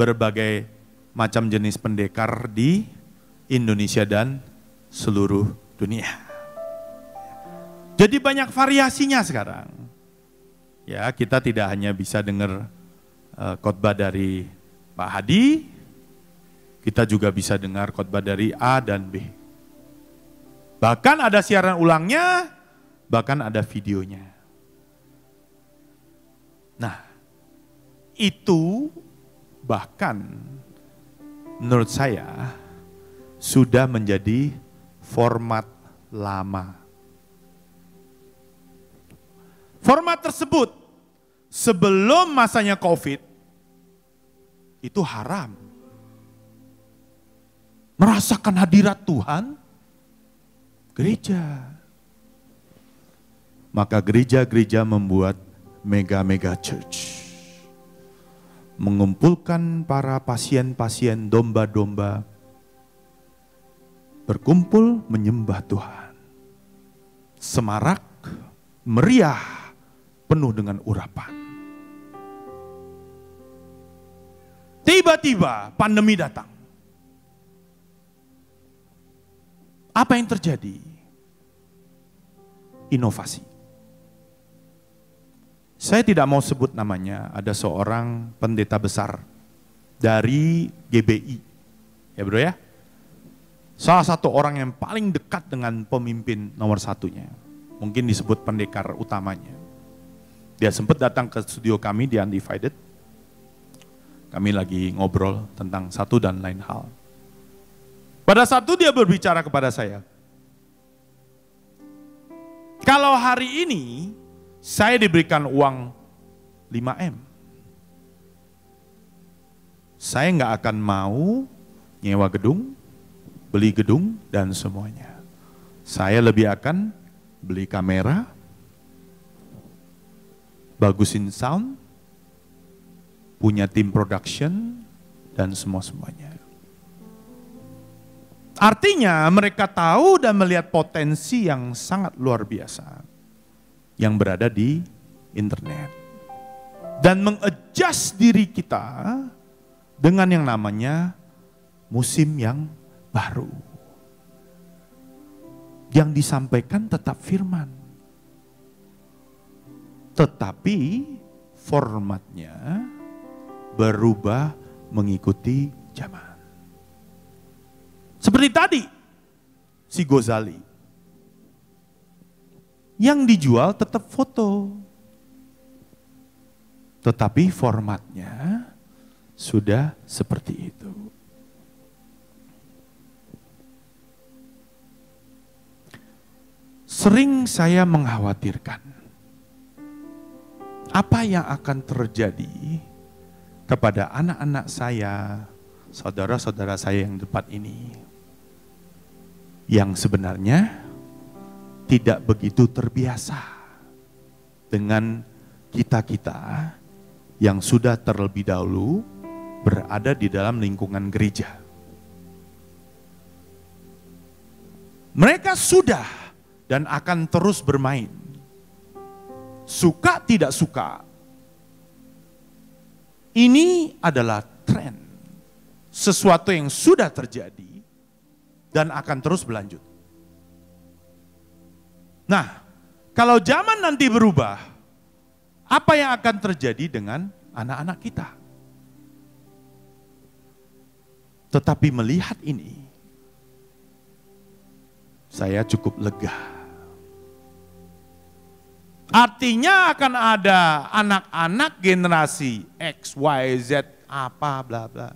[SPEAKER 1] berbagai macam jenis pendekar di Indonesia dan seluruh dunia. Jadi banyak variasinya sekarang. Ya, kita tidak hanya bisa dengar khotbah dari Pak Hadi, kita juga bisa dengar khotbah dari A dan B. Bahkan ada siaran ulangnya, bahkan ada videonya. Nah, itu bahkan menurut saya sudah menjadi format lama. Format tersebut sebelum masanya COVID itu haram. merasakan hadirat Tuhan? Gereja. Maka gereja-gereja membuat mega-mega church. Mengumpulkan para pasien-pasien domba-domba berkumpul menyembah Tuhan. Semarak, meriah, penuh dengan urapan. Tiba-tiba pandemi datang. Apa yang terjadi? Inovasi. Saya tidak mau sebut namanya, ada seorang pendeta besar dari GBI. Ya bro ya? Salah satu orang yang paling dekat dengan pemimpin nomor satunya. Mungkin disebut pendekar utamanya. Dia sempat datang ke studio kami di Undivided kami lagi ngobrol tentang satu dan lain hal. Pada saat itu dia berbicara kepada saya. Kalau hari ini saya diberikan uang 5M. Saya nggak akan mau nyewa gedung, beli gedung, dan semuanya. Saya lebih akan beli kamera, bagusin sound, punya tim production, dan semua-semuanya. Artinya mereka tahu dan melihat potensi yang sangat luar biasa yang berada di internet. Dan mengadjust diri kita dengan yang namanya musim yang baru. Yang disampaikan tetap firman. Tetapi formatnya berubah mengikuti zaman. Seperti tadi, si Gozali. Yang dijual tetap foto. Tetapi formatnya sudah seperti itu. Sering saya mengkhawatirkan apa yang akan terjadi kepada anak-anak saya, saudara-saudara saya yang depan ini, yang sebenarnya tidak begitu terbiasa dengan kita-kita yang sudah terlebih dahulu berada di dalam lingkungan gereja. Mereka sudah dan akan terus bermain. Suka tidak suka, ini adalah tren. Sesuatu yang sudah terjadi dan akan terus berlanjut. Nah, kalau zaman nanti berubah, apa yang akan terjadi dengan anak-anak kita? Tetapi melihat ini, saya cukup lega Artinya akan ada anak-anak generasi X, Y, Z, apa, bla bla.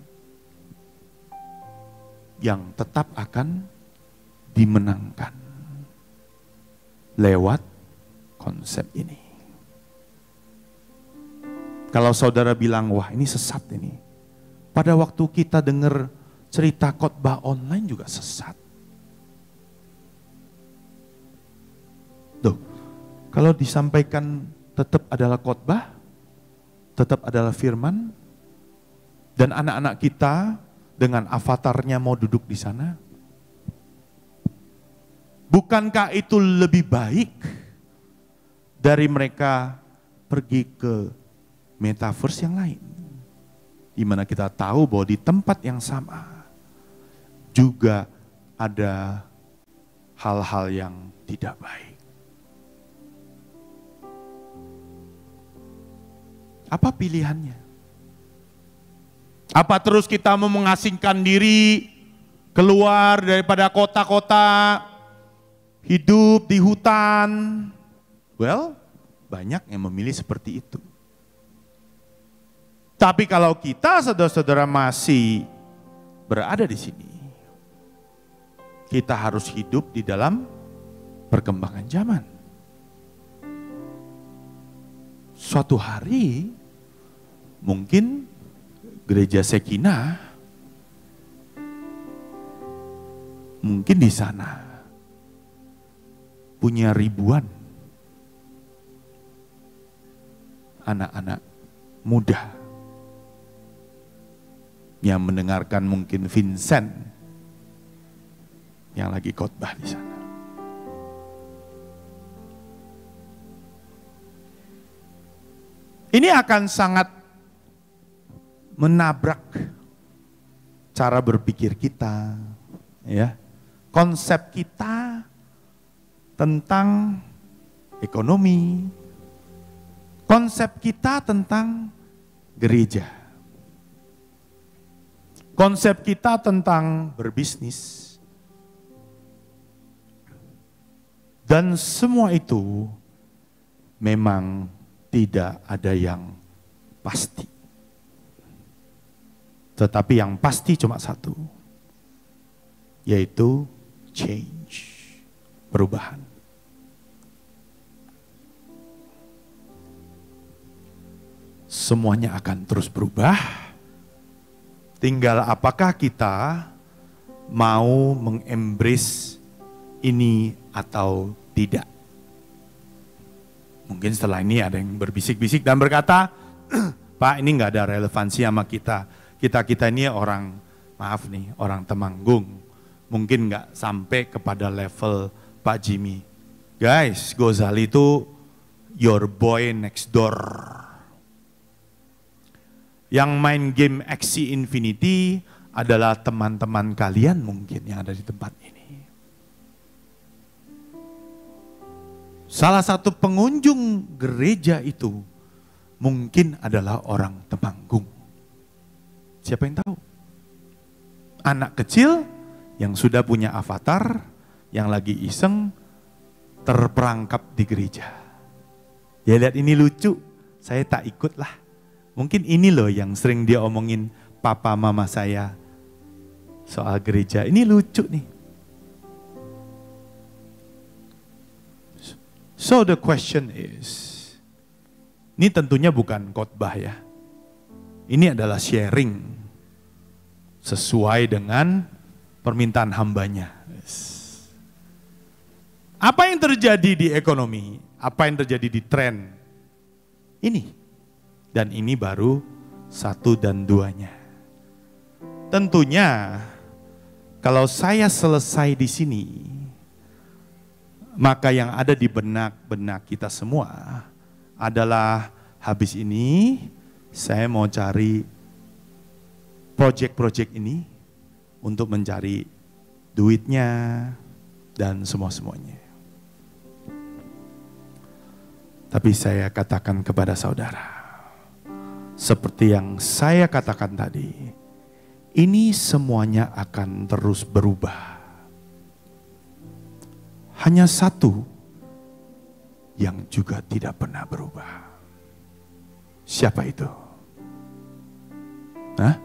[SPEAKER 1] Yang tetap akan dimenangkan lewat konsep ini. Kalau saudara bilang, wah ini sesat ini. Pada waktu kita dengar cerita khotbah online juga sesat. Kalau disampaikan tetap adalah khotbah, tetap adalah firman, dan anak-anak kita dengan avatarnya mau duduk di sana, bukankah itu lebih baik dari mereka pergi ke metaverse yang lain? Di mana kita tahu bahwa di tempat yang sama juga ada hal-hal yang tidak baik. Apa pilihannya? Apa terus kita mau mengasingkan diri keluar daripada kota-kota, hidup di hutan? Well, banyak yang memilih seperti itu. Tapi kalau kita saudara-saudara masih berada di sini, kita harus hidup di dalam perkembangan zaman. Suatu hari mungkin gereja Sekina mungkin di sana punya ribuan anak-anak muda yang mendengarkan mungkin Vincent yang lagi khotbah di sana. Ini akan sangat menabrak cara berpikir kita, ya. Konsep kita tentang ekonomi, konsep kita tentang gereja. Konsep kita tentang berbisnis. Dan semua itu memang tidak ada yang pasti. Tetapi yang pasti cuma satu, yaitu change, perubahan. Semuanya akan terus berubah. Tinggal apakah kita mau mengembrace ini atau tidak. Mungkin setelah ini ada yang berbisik-bisik dan berkata, Pak ini nggak ada relevansi sama kita. Kita-kita ini orang, maaf nih, orang temanggung. Mungkin nggak sampai kepada level Pak Jimmy. Guys, Gozali itu your boy next door. Yang main game Axie Infinity adalah teman-teman kalian mungkin yang ada di tempat ini. Salah satu pengunjung gereja itu mungkin adalah orang Temanggung. Siapa yang tahu? Anak kecil yang sudah punya avatar, yang lagi iseng, terperangkap di gereja. Ya lihat ini lucu, saya tak ikut lah. Mungkin ini loh yang sering dia omongin papa mama saya soal gereja. Ini lucu nih. So the question is, ini tentunya bukan khotbah ya. Ini adalah sharing sesuai dengan permintaan hambanya. Apa yang terjadi di ekonomi? Apa yang terjadi di tren? Ini. Dan ini baru satu dan duanya. Tentunya kalau saya selesai di sini, maka yang ada di benak-benak kita semua adalah habis ini saya mau cari proyek-proyek ini untuk mencari duitnya dan semua-semuanya. Tapi saya katakan kepada saudara, seperti yang saya katakan tadi, ini semuanya akan terus berubah. Hanya satu yang juga tidak pernah berubah. Siapa itu? Hah?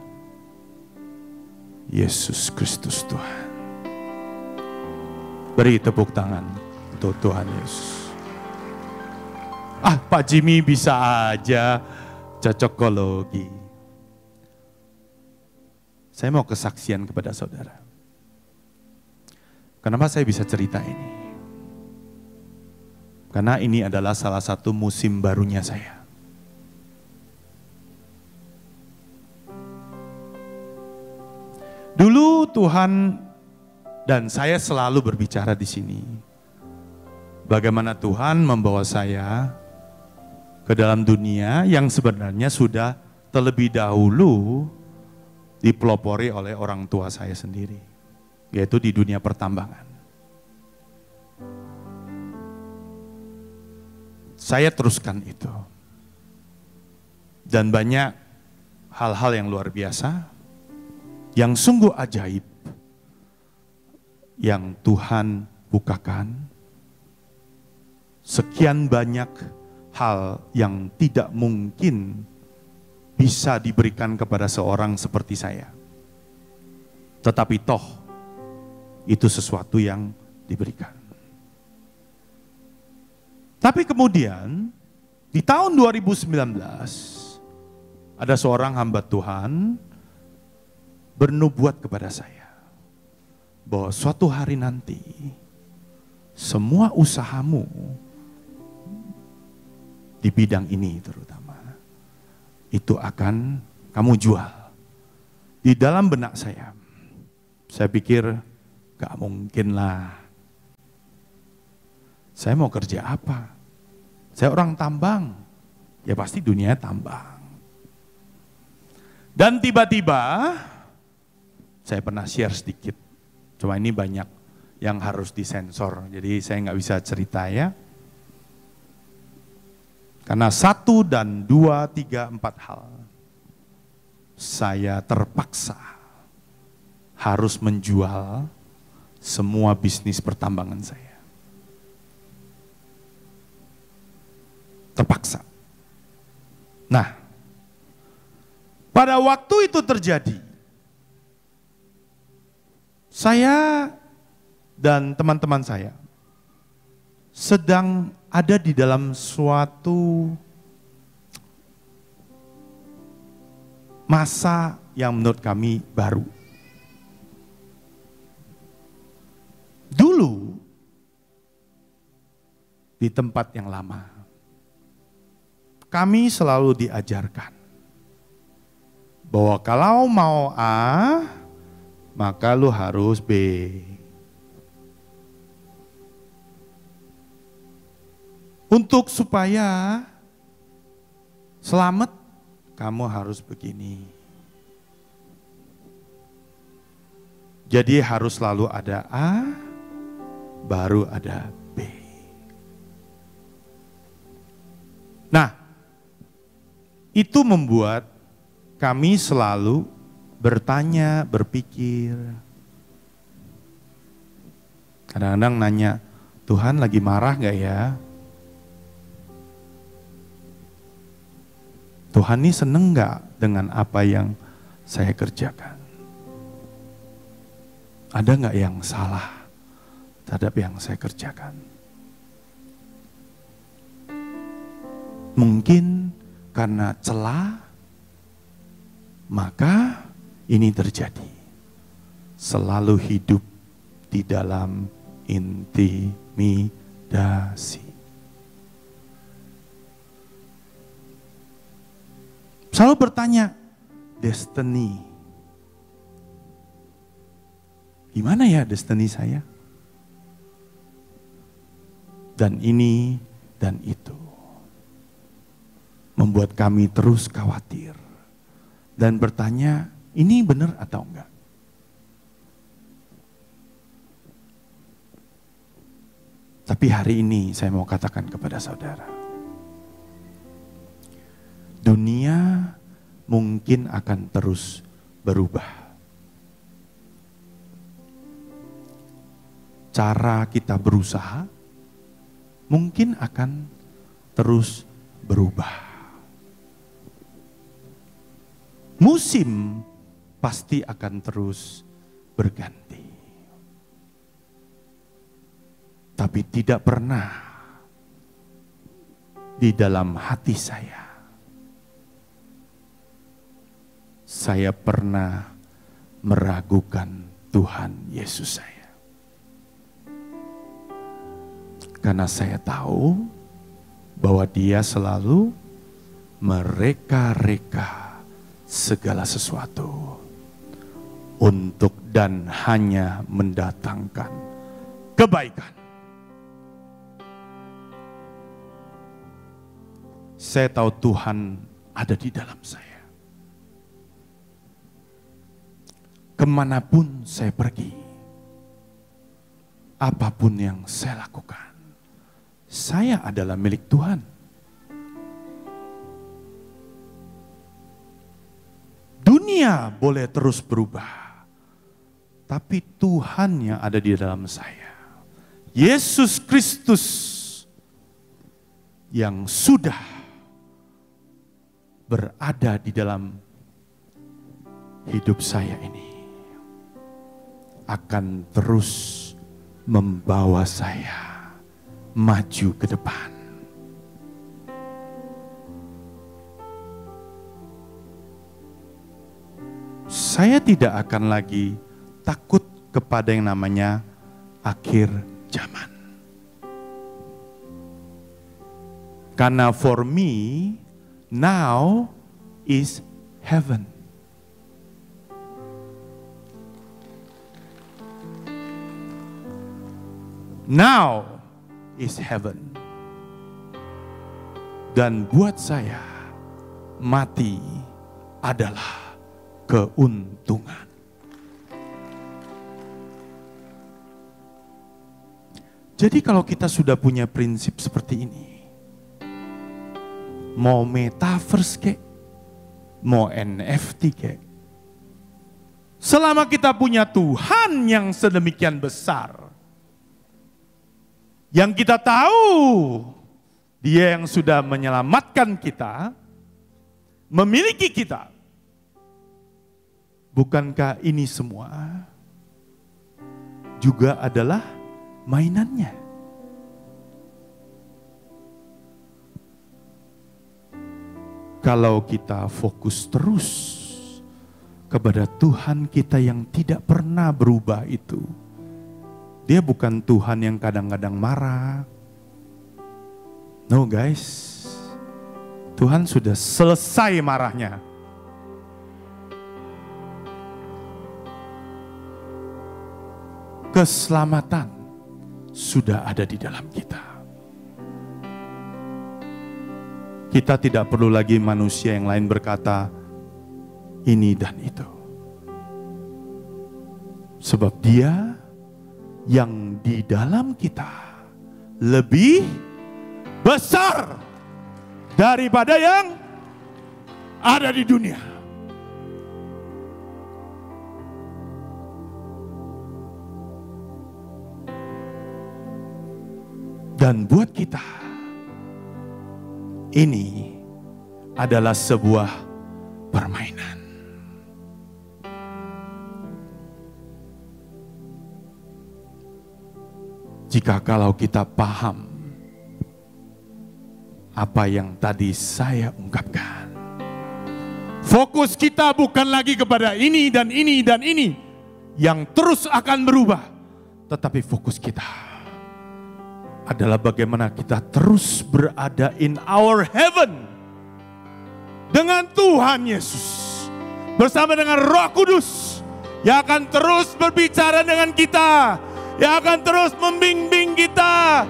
[SPEAKER 1] Yesus Kristus Tuhan. Beri tepuk tangan untuk Tuhan Yesus. Ah, Pak Jimmy bisa aja cocokologi. Saya mau kesaksian kepada saudara. Kenapa saya bisa cerita ini? Karena ini adalah salah satu musim barunya saya. Dulu Tuhan dan saya selalu berbicara di sini. Bagaimana Tuhan membawa saya ke dalam dunia yang sebenarnya sudah terlebih dahulu dipelopori oleh orang tua saya sendiri, yaitu di dunia pertambangan. Saya teruskan itu. Dan banyak hal-hal yang luar biasa, yang sungguh ajaib, yang Tuhan bukakan. Sekian banyak hal yang tidak mungkin bisa diberikan kepada seorang seperti saya. Tetapi toh, itu sesuatu yang diberikan. Tapi kemudian di tahun 2019 ada seorang hamba Tuhan bernubuat kepada saya. bahwa suatu hari nanti semua usahamu di bidang ini terutama itu akan kamu jual. Di dalam benak saya, saya pikir gak mungkin lah. Saya mau kerja apa? Saya orang tambang, ya pasti dunia tambang. Dan tiba-tiba saya pernah share sedikit, cuma ini banyak yang harus disensor, jadi saya nggak bisa cerita ya. Karena satu dan dua, tiga, empat hal, saya terpaksa harus menjual semua bisnis pertambangan saya. Terpaksa. Nah, pada waktu itu terjadi, saya dan teman-teman saya sedang ada di dalam suatu masa yang menurut kami baru. Dulu di tempat yang lama, kami selalu diajarkan bahwa kalau mau A, maka lu harus B. Untuk supaya selamat, kamu harus begini. Jadi harus selalu ada A, baru ada B. Nah, itu membuat kami selalu bertanya, berpikir. Kadang-kadang nanya, Tuhan lagi marah gak ya? Tuhan ini seneng gak dengan apa yang saya kerjakan? Ada gak yang salah terhadap yang saya kerjakan? Mungkin karena celah, maka ini terjadi. Selalu hidup di dalam intimidasi. Selalu bertanya, destiny. Gimana ya destiny saya? Dan ini dan itu. Membuat kami terus khawatir. Dan bertanya, ini benar atau enggak? Tapi hari ini saya mau katakan kepada saudara. Dunia mungkin akan terus berubah. Cara kita berusaha mungkin akan terus berubah. Musim pasti akan terus berganti. Tapi tidak pernah di dalam hati saya, saya pernah meragukan Tuhan Yesus saya. Karena saya tahu bahwa dia selalu mereka-reka segala sesuatu untuk dan hanya mendatangkan kebaikan. Saya tahu Tuhan ada di dalam saya. Ke mana pun saya pergi, apa pun yang saya lakukan, saya adalah milik Tuhan. Dunia boleh terus berubah, tapi Tuhan yang ada di dalam saya, Yesus Kristus yang sudah berada di dalam hidup saya ini, akan terus membawa saya maju ke depan. Saya tidak akan lagi takut kepada yang namanya akhir zaman. Karena for me, now is heaven. Now is heaven. Dan buat saya, mati adalah keuntungan. Jadi kalau kita sudah punya prinsip seperti ini, mau metaverse kek, mau NFT kek, selama kita punya Tuhan yang sedemikian besar, yang kita tahu dia yang sudah menyelamatkan kita, memiliki kita, bukankah ini semua juga adalah mainannya. Kalau kita fokus terus kepada Tuhan kita yang tidak pernah berubah itu, Dia bukan Tuhan yang kadang-kadang marah. No, guys, Tuhan sudah selesai marahnya. Keselamatan sudah ada di dalam kita. Kita tidak perlu lagi manusia yang lain berkata ini dan itu. Sebab dia yang di dalam kita lebih besar daripada yang ada di dunia. Dan buat kita, ini adalah sebuah permainan. Jika kalau kita paham apa yang tadi saya ungkapkan. Fokus kita bukan lagi kepada ini dan ini dan ini yang terus akan berubah. Tetapi fokus kita adalah bagaimana kita terus berada in our heaven dengan Tuhan Yesus bersama dengan Roh Kudus yang akan terus berbicara dengan kita, yang akan terus membimbing kita,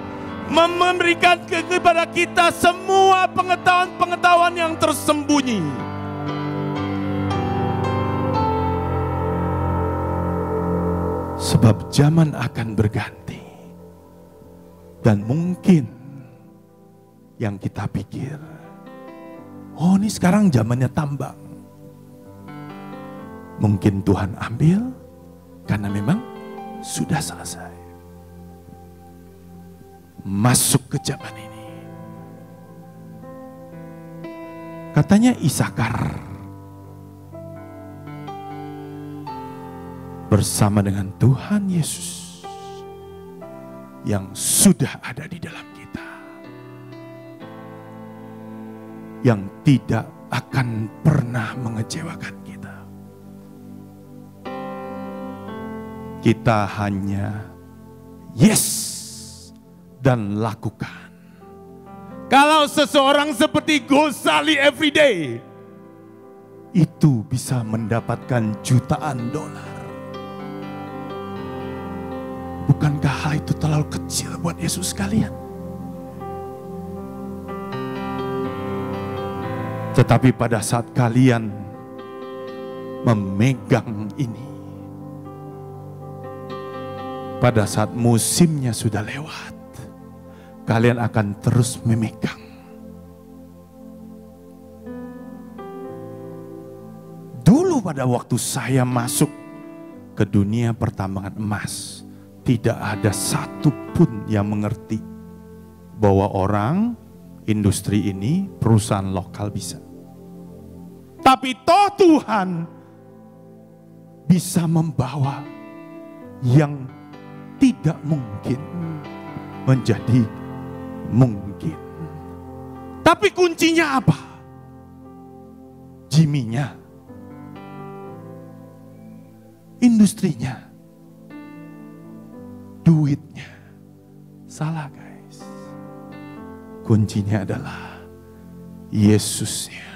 [SPEAKER 1] memberikan kepada kita semua pengetahuan-pengetahuan yang tersembunyi. Sebab zaman akan berganti. Dan mungkin yang kita pikir, oh ini sekarang zamannya tambang. Mungkin Tuhan ambil karena memang sudah selesai. Masuk ke zaman ini. Katanya Isakar bersama dengan Tuhan Yesus yang sudah ada di dalam kita. Yang tidak akan pernah mengecewakan kita. Kita hanya yes dan lakukan. Kalau seseorang seperti Gosali everyday, itu bisa mendapatkan jutaan dolar. Bukankah hal itu terlalu kecil buat Yesus sekalian? Tetapi pada saat kalian memegang ini, pada saat musimnya sudah lewat, kalian akan terus memegang. Dulu pada waktu saya masuk ke dunia pertambangan emas, tidak ada satupun yang mengerti bahwa orang industri ini perusahaan lokal bisa. Tapi toh Tuhan bisa membawa yang tidak mungkin menjadi mungkin. Tapi kuncinya apa? Jiminya. Industrinya salah guys. Kuncinya adalah Yesusnya.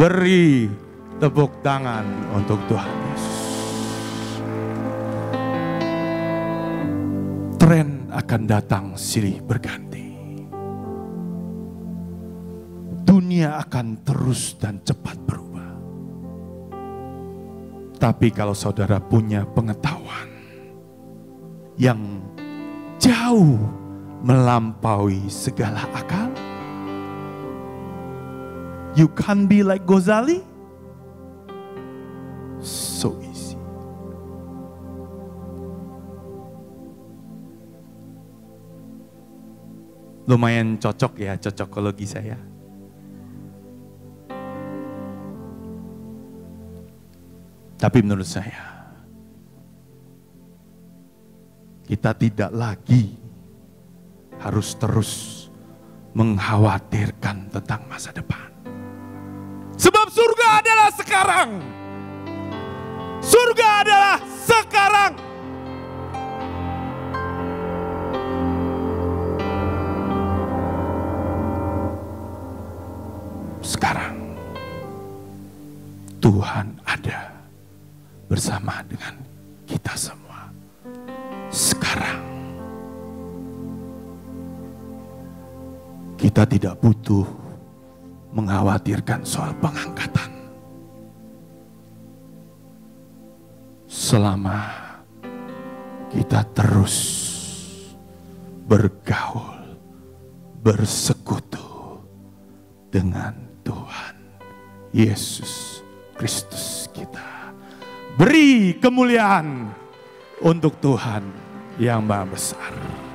[SPEAKER 1] Beri tepuk tangan untuk Tuhan Yesus. Tren akan datang silih berganti. Dunia akan terus dan cepat berubah. Tapi kalau saudara punya pengetahuan yang jauh melampaui segala akal, you can be like Ghazali. So easy. Lumayan cocok ya cocokologi saya. Tapi menurut saya, kita tidak lagi harus terus mengkhawatirkan tentang masa depan. Sebab surga adalah sekarang. Surga adalah sekarang. Sekarang Tuhan ada bersama dengan kita semua. Kita tidak butuh mengkhawatirkan soal pengangkatan. Selama kita terus bergaul, bersekutu dengan Tuhan Yesus Kristus kita. Beri kemuliaan untuk Tuhan yang Maha Besar.